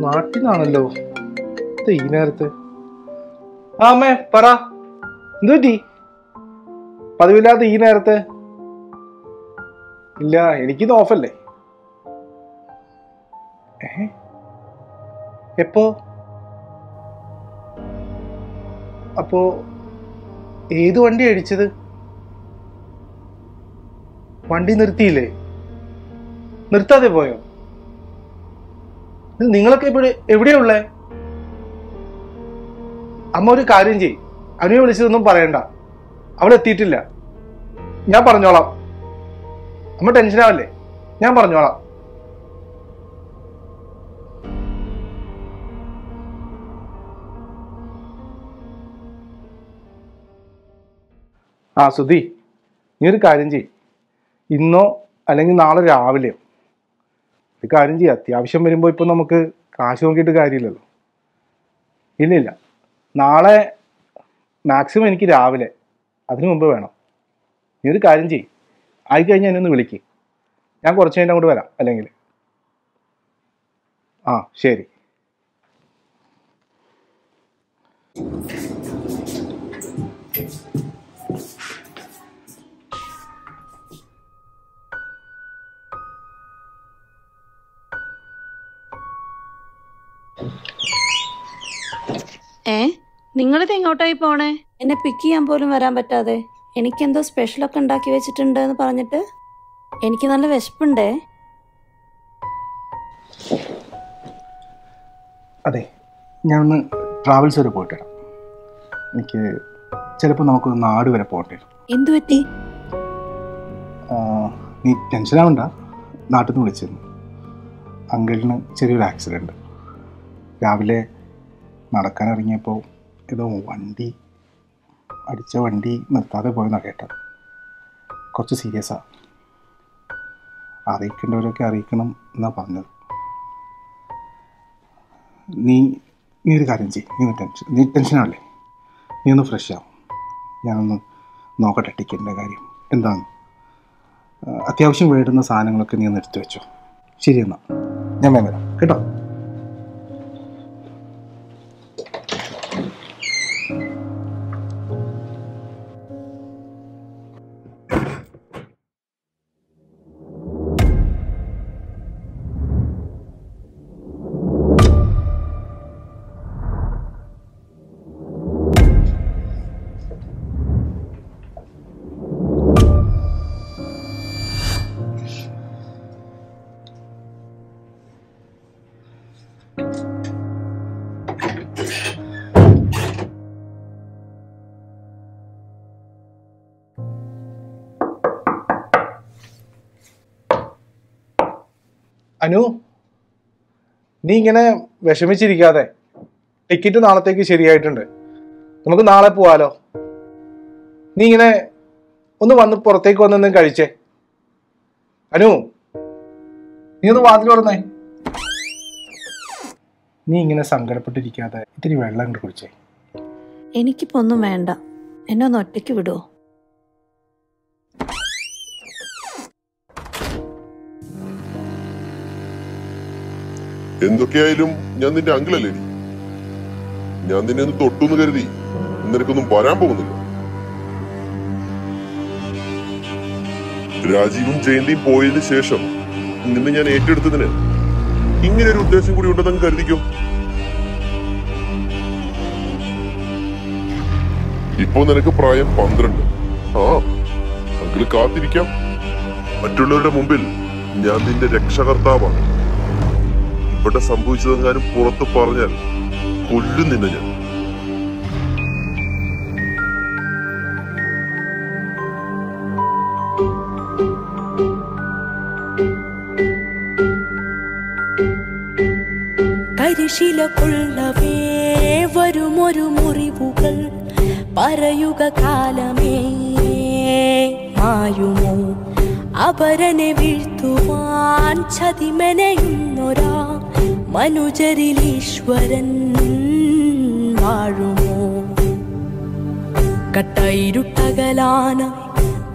നാട്ടിലാണല്ലോ ഈ നേരത്ത്. ആ അമ്മേ പറ. എന്തുപറ്റി പതിവില്ലാത്ത ഈ നേരത്ത്. ഇല്ല എനിക്കിത് ഓഫല്ലേ. എപ്പോ? അപ്പോ ഏത് വണ്ടി അടിച്ചത് വണ്ടി നിർത്തിയില്ലേ? നിർത്താതെ പോയോ? നിങ്ങളൊക്കെ ഇവിടെ എവിടെയുള്ളേ അമ്മ ഒരു കാര്യം ചെയ് അനുവിനെ വിളിച്ചതൊന്നും പറയണ്ട. അവൾ എത്തിയിട്ടില്ല. ഞാൻ പറഞ്ഞോളാം. അമ്മ ടെൻഷനാവല്ലേ ഞാൻ പറഞ്ഞോളാം. ആ സുധി നീ ഒരു കാര്യം ചെയ് ഇന്നോ അല്ലെങ്കിൽ നാളെ രാവിലെയോ ഒരു കാര്യം ചെയ്യാം. അത്യാവശ്യം വരുമ്പോൾ ഇപ്പം നമുക്ക് കാശ് നോക്കിയിട്ട് കാര്യമില്ലല്ലോ. ഇല്ലില്ല. ഇല്ല നാളെ മാക്സിമം എനിക്ക് രാവിലെ അതിനു മുമ്പ് വേണം. നീ ഒരു കാര്യം ചെയ്യ്. ആയിക്കഴിഞ്ഞാൽ എന്നെ ഒന്ന് വിളിക്ക്. ഞാൻ കുറച്ച് കഴിഞ്ഞ് അങ്ങോട്ട് വരാം അല്ലെങ്കിൽ. ആ ശരി. ഏ? നിങ്ങളിത് എങ്ങോട്ടായി പോണേ? എന്നെ പിക്ക് ചെയ്യാൻ പോലും വരാൻ പറ്റാതെ. എനിക്കെന്തോ സ്പെഷ്യലൊക്കെ ഉണ്ടാക്കി വെച്ചിട്ടുണ്ട് എന്ന് പറഞ്ഞിട്ട് എനിക്ക് നല്ല വിശപ്പുണ്ടേ. അതെ ഞാൻ ഒന്ന് ട്രാവൽസ് വരെ പോയിട്ട് വരാം. എനിക്ക് ചിലപ്പോൾ നമുക്ക് നാട് വരെ പോകേണ്ടി. വരും എന്തു പറ്റി? നീ ടെൻഷനാവണ്ട നാട്ടിൽ നിന്ന് വിളിച്ചിരുന്നു. അങ്കിളിന് ചെറിയൊരു ആക്സിഡന്റ് രാവിലെ നടക്കാൻ ഇറങ്ങിയപ്പോൾ ഏതോ വണ്ടി അടിച്ച വണ്ടി നിർത്താതെ പോയെന്നാണ് കേട്ടത്. കുറച്ച് സീരിയസാണ് അറിയിക്കേണ്ടവരൊക്കെ അറിയിക്കണം എന്നാണ് പറഞ്ഞത്. നീ നീ ഒരു കാര്യം ചെയ്യും. നീ ടെൻഷൻ നീ ടെൻഷനാണല്ലേ നീ ഒന്ന് ഫ്രഷ് ആവും. ഞാനൊന്ന് നോക്കട്ടെ ടിക്കറ്റിന്റെ കാര്യം. എന്താണ്? അത്യാവശ്യം വേണ്ടുന്ന സാധനങ്ങളൊക്കെ നീ ഒന്ന് എടുത്തു വെച്ചോ. ശരി എന്നാൽ ഞാൻ വേഗം വരാം. കേട്ടോ? അനു നീ ഇങ്ങനെ വിഷമിച്ചിരിക്കാതെ ടിക്കറ്റ് നാളത്തേക്ക് ശരിയായിട്ടുണ്ട്. നമുക്ക് നാളെ പോവാലോ? നീ ഇങ്ങനെ ഒന്ന് വന്ന് പുറത്തേക്ക് വന്നു കഴിച്ചേ. അനു നീ ഒന്ന് വാതിൽ തുറന്നേ. നീ ഇങ്ങനെ സങ്കടപ്പെട്ടിരിക്കാതെ ഇത്തിരി വെള്ളം കൊണ്ട് കുടിച്ചേ. എനിക്കിപ്പോ ഒന്നും വേണ്ട. എന്നെ ഒന്ന് ഒറ്റയ്ക്ക് വിടുവോ? എന്തൊക്കെയായാലും ഞാൻ നിന്റെ അങ്കിളല്ലേ ഞാൻ നിന്നെ ഒന്ന് തൊട്ടുന്ന് കരുതി. നിനക്കൊന്നും വരാൻ പോകുന്നില്ല. രാജീവും ജയന്തിയും പോയതിന് ശേഷം നിന്നെ ഞാൻ ഏറ്റെടുത്തതിന് ഇങ്ങനെ ഒരു ഉദ്ദേശം കൂടി ഉണ്ടെന്ന് കരുതിക്കോ? ഇപ്പോ നിനക്ക് പ്രായം പന്ത്രണ്ട്. ആ അങ്കിൾ കാത്തിരിക്കാം. മറ്റുള്ളവരുടെ മുമ്പിൽ ഞാൻ നിന്റെ രക്ഷകർത്താവാണ്. ഇവിടെ സംഭവിച്ചതെങ്ങാനും പുറത്ത് പറഞ്ഞാൽ കൊല്ലും നിന്നെ ഞാൻ. കരിശില കൊള്ളവേ വരുമൊരു മുറിവുകൾ. പറയുക കാലമേ മായുമോ? അപരനെ വീഴ്ത്തുവാൻ ചതിമെനയുന്നൊരാ മനുജരിൽ ഈശ്വരൻ വാഴുമോ? കട്ടയിരുട്ടകലാന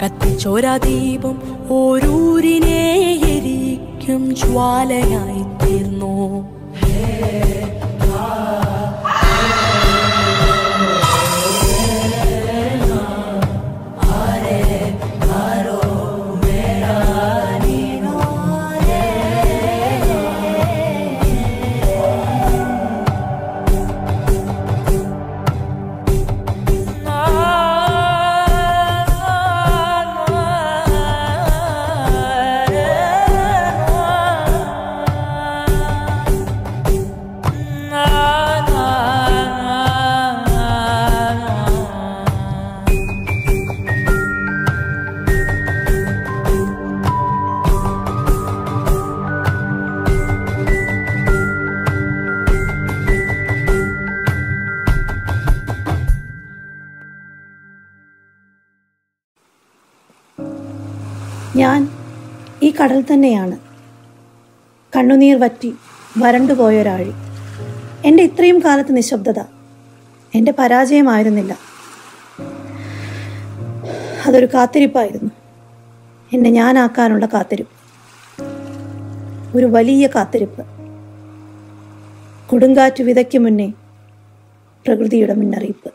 കത്തിച്ചോരാ ദീപം ഓരൂരിനെ എരിക്കും ജ്വാലയായി തീർന്നു. ഞാൻ ഈ കടൽ തന്നെയാണ്. കണ്ണുനീർ വറ്റി വരണ്ടുപോയൊരാഴി എന്റെ ഇത്രയും കാലത്ത് നിശബ്ദത എന്റെ പരാജയമായിരുന്നില്ല. അതൊരു കാത്തിരിപ്പായിരുന്നു. എന്നെ ഞാനാക്കാനുള്ള കാത്തിരിപ്പ്. ഒരു വലിയ കാത്തിരിപ്പ്. കൊടുങ്കാറ്റ് വിതയ്ക്ക് മുന്നേ പ്രകൃതിയുടെ മുന്നറിയിപ്പ്.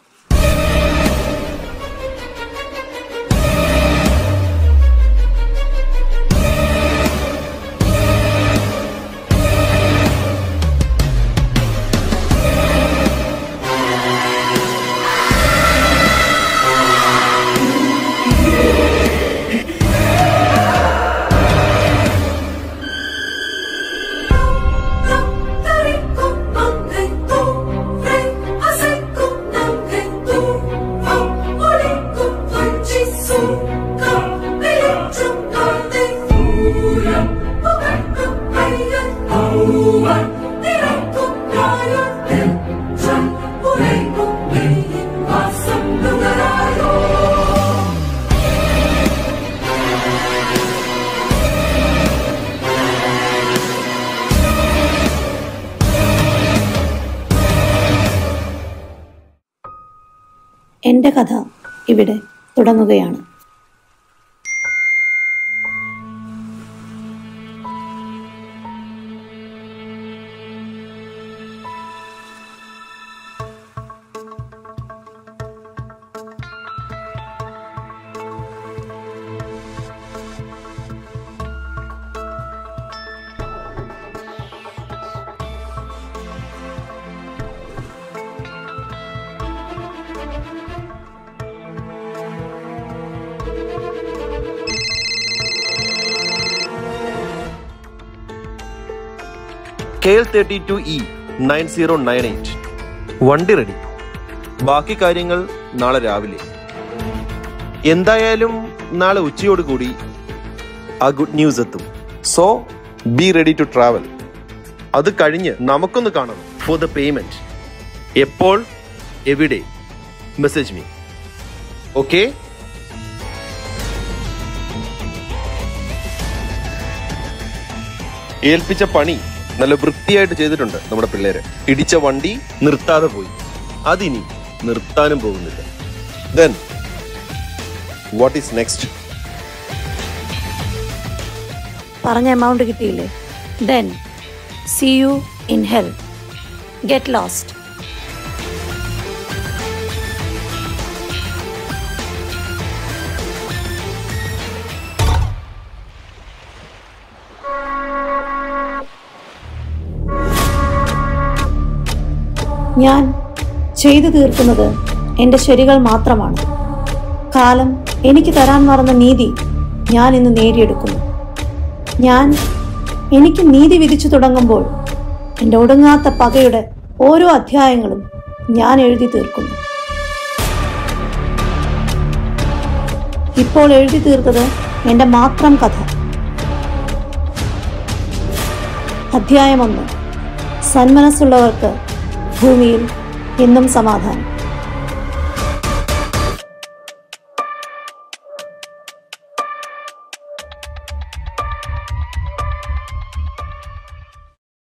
എന്റെ കഥ ഇവിടെ തുടങ്ങുകയാണ്. K L thirty two E nine zero nine eight. വണ്ടി റെഡി ബാക്കി കാര്യങ്ങൾ നാളെ രാവിലെ. എന്തായാലും നാളെ ഉച്ചയോട് കൂടി ആ ഗുഡ് ന്യൂസ് എത്തും. So be ready to travel അത് കഴിഞ്ഞ് നമുക്കൊന്ന് കാണണം ഫോർ ദ പേയ്മെന്റ് എപ്പോൾ എവിടെ? മെസ്സേജ് മീ ഓക്കെ ഏൽപ്പിച്ച പണി നല്ല വൃത്തിയായിട്ട് ചെയ്തിട്ടുണ്ട് നമ്മുടെ പിള്ളേര്. ഇടിച്ച വണ്ടി നിർത്താതെ പോയി. അതിനി നിർത്താനും പോകുന്നില്ല. ദെൻ വാട്ട് ഈസ് നെക്സ്റ്റ് പറഞ്ഞ എമൗണ്ട് കിട്ടിയില്ലേ? Then see you in hell get lost ഞാൻ ചെയ്തു തീർക്കുന്നത് എന്റെ ശരികൾ മാത്രമാണ്. കാലം എനിക്ക് തരാൻ മറന്ന നീതി ഞാൻ ഇന്ന് നേടിയെടുക്കുന്നു. ഞാൻ എനിക്ക് നീതി വിധിച്ചു തുടങ്ങുമ്പോൾ എന്റെ ഒടുങ്ങാത്ത പകയുടെ ഓരോ അധ്യായങ്ങളും ഞാൻ എഴുതി തീർക്കുന്നു. ഇപ്പോൾ എഴുതി തീർത്തത് എന്റെ മാത്രം കഥ. അധ്യായം ഒന്ന്. സന്മനസ്സുള്ളവർക്ക് ഭൂമിയിൽ എന്നും സമാധാനം